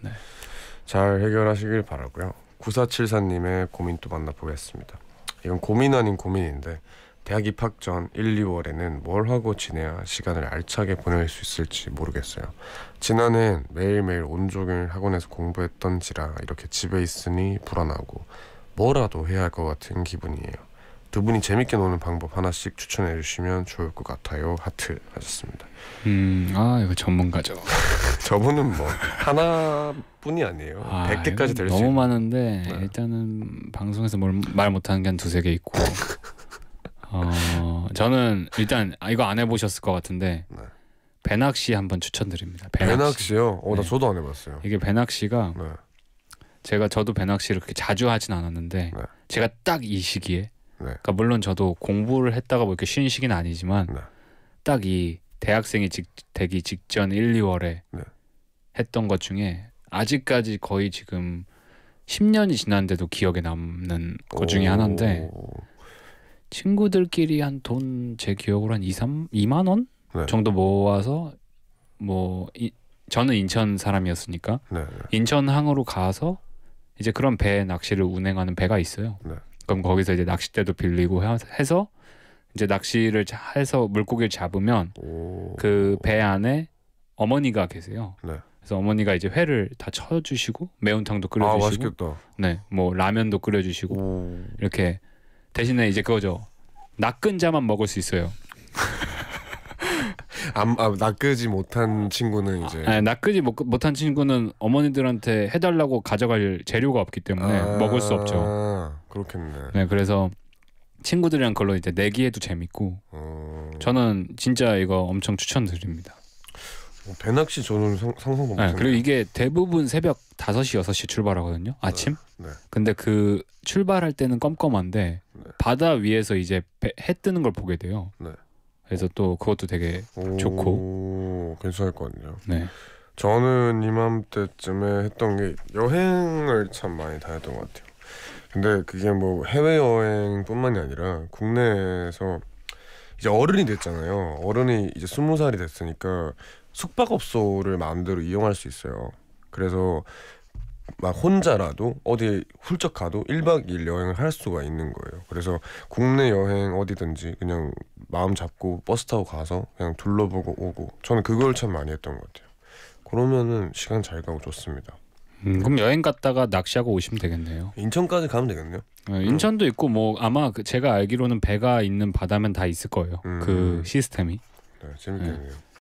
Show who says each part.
Speaker 1: 네.
Speaker 2: 잘 해결하시길 바라고요. 9474님의 고민 또 만나보겠습니다. 이건 고민 아닌 고민인데 대학 입학 전 1, 2월에는 뭘 하고 지내야 시간을 알차게 보낼 수 있을지 모르겠어요. 지난해엔 매일매일 온종일 학원에서 공부했던지라 이렇게 집에 있으니 불안하고 뭐라도 해야 할 것 같은 기분이에요. 두 분이 재밌게 노는 방법 하나씩 추천해 주시면 좋을 것 같아요. 하트 하셨습니다.
Speaker 1: 음, 아 이거 전문가죠.
Speaker 2: 저분은 뭐 하나뿐이 아니에요.
Speaker 1: 아,
Speaker 2: 100개까지
Speaker 1: 이건
Speaker 2: 될수
Speaker 1: 너무
Speaker 2: 있는.
Speaker 1: 많은데
Speaker 2: 네.
Speaker 1: 일단은 방송에서 뭘 말 못하는 게 한 두세 개 있고. 어, 저는 일단 아, 이거 안 해보셨을 것 같은데
Speaker 2: 네.
Speaker 1: 배낚시 한번 추천드립니다. 배낚시.
Speaker 2: 배낚시요? 어, 나
Speaker 1: 네.
Speaker 2: 저도 안 해봤어요.
Speaker 1: 이게 배낚시가
Speaker 2: 네.
Speaker 1: 제가 저도 배낚시를 그렇게 자주 하진 않았는데
Speaker 2: 네.
Speaker 1: 제가 딱 이 시기에
Speaker 2: 네.
Speaker 1: 그러니까 물론 저도 공부를 했다가 뭐 이렇게 쉬는 시기는 아니지만
Speaker 2: 네.
Speaker 1: 딱이 대학생이 직, 되기 직전 1, 2월에
Speaker 2: 네.
Speaker 1: 했던 것 중에 아직까지 거의 지금 10년이 지났는데도 기억에 남는 것 중에
Speaker 2: 오.
Speaker 1: 하나인데 친구들끼리 한 돈 제 기억으로 한 2, 3, 2만 원
Speaker 2: 네.
Speaker 1: 정도 모아서 뭐 이, 저는 인천 사람이었으니까
Speaker 2: 네. 네.
Speaker 1: 인천 항으로 가서 이제 그런 배 낚시를 운행하는 배가 있어요.
Speaker 2: 네.
Speaker 1: 그럼 거기서 이제 낚싯대도 빌리고 해- 해서 이제 낚시를 자- 해서 물고기를 잡으면
Speaker 2: 오.
Speaker 1: 그배 안에 어머니가 계세요.
Speaker 2: 네.
Speaker 1: 그래서 어머니가 이제 회를 다 쳐주시고 매운탕도
Speaker 2: 아
Speaker 1: 끓여주시고,
Speaker 2: 맛있겠다.
Speaker 1: 네, 뭐 라면도 끓여주시고
Speaker 2: 오.
Speaker 1: 이렇게 대신에 이제 그거죠. 낚은 자만 먹을 수 있어요.
Speaker 2: 안, 아, 낚으지 못한 친구는 이제
Speaker 1: 네, 낚으지 못, 못한 친구는 어머니들한테 해달라고 가져갈 재료가 없기 때문에
Speaker 2: 아,
Speaker 1: 먹을 수 없죠.
Speaker 2: 그렇겠네.
Speaker 1: 네, 그래서 친구들이랑 그걸로 이제 내기해도 재밌고
Speaker 2: 어...
Speaker 1: 저는 진짜 이거 엄청 추천드립니다.
Speaker 2: 어, 배낚시 저는 상, 상상도
Speaker 1: 네,
Speaker 2: 못했네요.
Speaker 1: 그리고 이게 대부분 새벽 5시, 6시 출발하거든요. 아침.
Speaker 2: 네.
Speaker 1: 근데 그 출발할 때는 껌껌한데
Speaker 2: 네.
Speaker 1: 바다 위에서 이제 배- 해 뜨는 걸 보게 돼요.
Speaker 2: 네.
Speaker 1: 그래서 또 그것도 되게
Speaker 2: 오,
Speaker 1: 좋고.
Speaker 2: 괜찮을 것 같네요.
Speaker 1: 네.
Speaker 2: 저는 이맘때쯤에 했던 게 여행을 참 많이 다녔던 것 같아요. 근데 그게 뭐 해외 여행뿐만이 아니라 국내에서 이제 어른이 됐잖아요. 어른이 이제 스무 살이 됐으니까 숙박업소를 마음대로 이용할 수 있어요. 그래서 막 혼자라도 어디 훌쩍 가도 1박 2일 여행을 할 수가 있는 거예요. 그래서 국내 여행 어디든지 그냥 마음 잡고 버스 타고 가서 그냥 둘러보고 오고 저는 그걸 참 많이 했던 것 같아요. 그러면은 시간 잘 가고 좋습니다.
Speaker 1: 음, 그럼 여행 갔다가 낚시하고 오시면 되겠네요.
Speaker 2: 인천까지 가면 되겠네요.
Speaker 1: 어, 인천도 있고 뭐 아마 그 제가 알기로는 배가 있는 바다면 다 있을 거예요.
Speaker 2: 음.
Speaker 1: 그 시스템이.
Speaker 2: 네, 재밌겠네요.